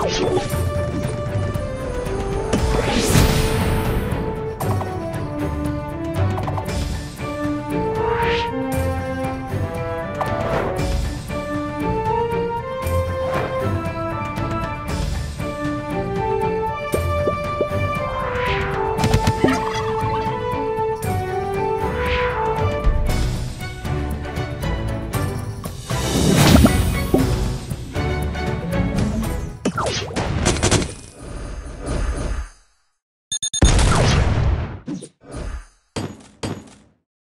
Let's go.